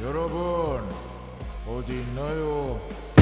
여러분 어디 있나요?